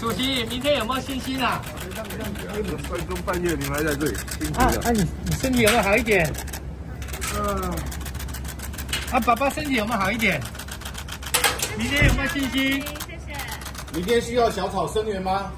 主席，明天有没有信心啊？三更半夜你们还在这里，辛苦了。啊，你你身体有没有好一点？嗯。啊，宝宝身体有没有好一点？明天有没有信心？谢谢。明天需要小草声援吗？